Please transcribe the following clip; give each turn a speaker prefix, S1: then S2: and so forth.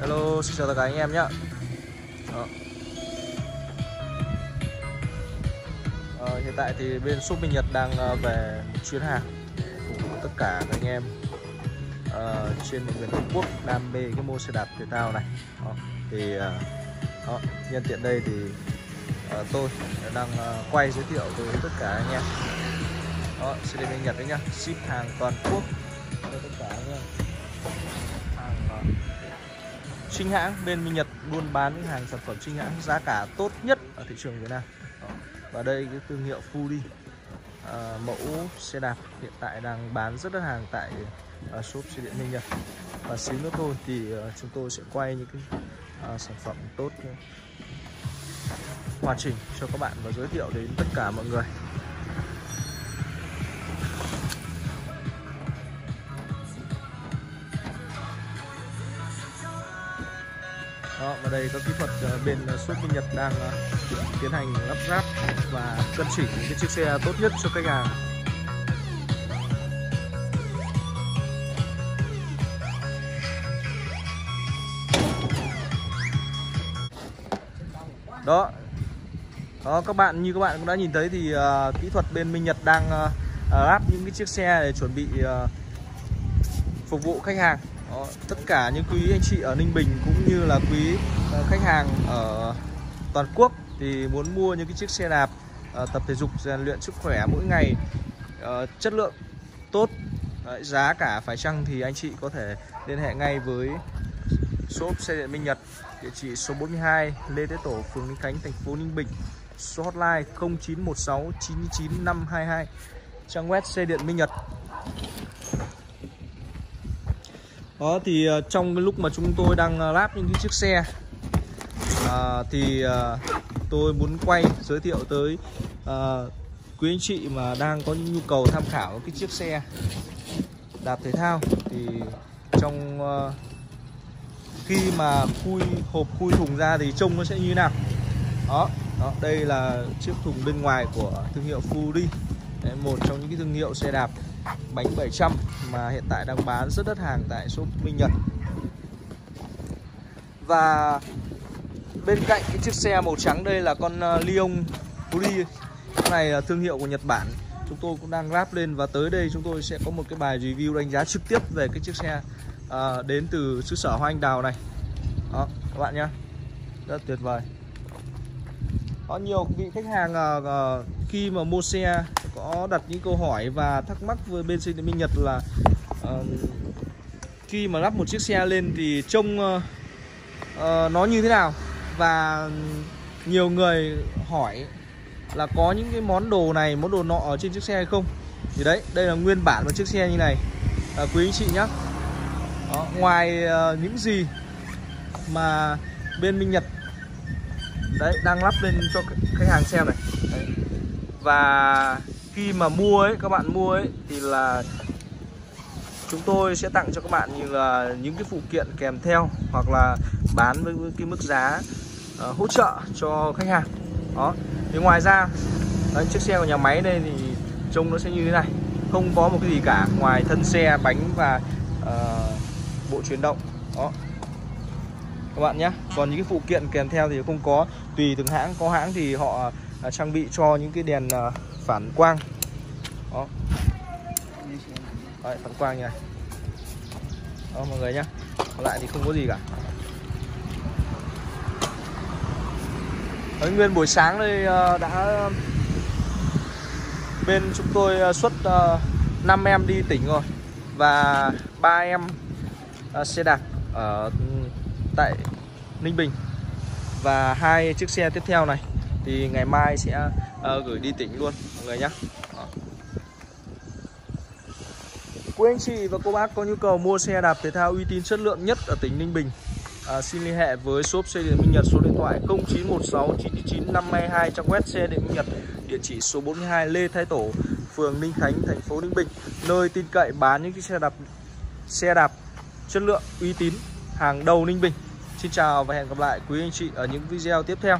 S1: Hello, xin chào tất cả anh em nhé Đó. Ờ, hiện tại thì bên shop Minh Nhật đang ờ, về một chuyến hàng cùng phục vụ tất cả các anh em. À, trên miền Trung quốc đam mê cái mô xe đạp thể thao này. Đó. Thì đó, nhân tiện đây thì à, tôi đang quay giới thiệu tới tất cả anh em. Đó, CD Minh Nhật đấy nhá. Ship hàng toàn quốc cho tất cả anh em. Hàng chính hãng bên Minh Nhật luôn bán những hàng sản phẩm chính hãng giá cả tốt nhất ở thị trường Việt Nam. Đó. và đây cái thương hiệu Fuji à, mẫu xe đạp hiện tại đang bán rất đắt hàng tại uh, shop xe điện Minh Nhật. Và xíu nữa thôi thì uh, chúng tôi sẽ quay những cái uh, sản phẩm tốt uh, hoàn chỉnh cho các bạn và giới thiệu đến tất cả mọi người. Đó, và đây có kỹ thuật ờ, bên ờ, suốt Minh Nhật đang ờ, tiến hành lắp ráp và cân chỉnh những cái chiếc xe tốt nhất cho khách hàng. Đó. Đó các bạn như các bạn cũng đã nhìn thấy thì uh, kỹ thuật bên Minh Nhật đang uh, lắp những cái chiếc xe để chuẩn bị uh, phục vụ khách hàng đó, tất cả những quý anh chị ở Ninh Bình cũng như là quý uh, khách hàng ở toàn quốc thì muốn mua những cái chiếc xe đạp uh, tập thể dục rèn luyện sức khỏe mỗi ngày uh, chất lượng tốt Đấy, giá cả phải chăng thì anh chị có thể liên hệ ngay với shop xe điện Minh Nhật địa chỉ số 42 Lê Thế Tổ phường Ninh Khánh thành phố Ninh Bình. Số hotline 0916 99 522 trang web xe điện Minh Nhật đó thì ờ, trong cái lúc mà chúng tôi đang ờ, lắp những cái chiếc xe à, thì à, tôi muốn quay giới thiệu tới à, quý anh chị mà đang có nhu cầu tham khảo cái chiếc xe đạp thể thao. Thì trong à, khi mà khui hộp khui thùng ra thì trông nó sẽ như thế nào? Đó, đó đây là chiếc thùng bên ngoài của thương hiệu Fury. Đấy, một trong những cái thương hiệu xe đạp bánh 700 mà hiện tại đang bán rất đắt hàng tại shop Minh Nhật. Và bên cạnh cái chiếc xe màu trắng đây là con ờ, Leon Fuji cái này là thương hiệu của Nhật Bản. Chúng tôi cũng đang ráp lên và tới đây chúng tôi sẽ có một cái bài review đánh giá trực tiếp về cái chiếc xe ờ, đến từ xứ sở Hoa Anh Đào này. Đó các bạn nhá. Rất tuyệt vời có nhiều vị khách hàng uh, khi mà mua xe có đặt những câu hỏi và thắc mắc với bên xe Minh Nhật là uh, khi mà lắp một chiếc xe lên thì trông uh, uh, nó như thế nào? Và nhiều người hỏi là có những cái món đồ này món đồ nọ ở trên chiếc xe hay không? Thì đấy đây là nguyên bản của chiếc xe như này. À, quý anh chị nhé ngoài uh, những gì mà bên Minh Nhật đấy đang lắp lên cho khách hàng xem này. Đấy. và khi mà mua ấy các bạn mua ấy thì là chúng tôi sẽ tặng cho các bạn như là những cái phụ kiện kèm theo hoặc là bán với, cái mức giá uh, hỗ trợ cho khách hàng. Đó. Thì ngoài ra đấy, chiếc xe của nhà máy đây thì trông nó sẽ như thế này. Không có một cái gì cả ngoài thân xe bánh và uh, bộ chuyển động. Đó các bạn nhé. Còn những cái phụ kiện kèm theo thì không có. Tùy từng hãng. Có hãng thì họ à, trang bị cho những cái đèn à, phản quang. Đó. Đấy, phản quang như này. Đó mọi người nhé. Còn lại thì không có gì cả. Đấy, nguyên buổi sáng đây à, đã bên chúng tôi xuất 5 em đi tỉnh rồi. Và ba em xe đạp ở ừ, tại Ninh Bình. Và hai chiếc xe tiếp theo này thì ngày mai sẽ uh, gửi đi tỉnh luôn mọi người nhé quý anh chị và cô bác có nhu cầu mua xe đạp thể thao uy tín chất lượng nhất ở tỉnh Ninh Bình à, xin liên hệ với shop xe điện Minh Nhật số điện thoại 0916 999 522 trong web xe điện Minh Nhật địa chỉ số 42 Lê Thái Tổ phường Ninh Khánh thành phố Ninh Bình. Nơi tin cậy bán những chiếc xe đạp xe đạp chất lượng uy tín hàng đầu Ninh Bình. Xin chào và hẹn gặp lại quý anh chị ở những video tiếp theo.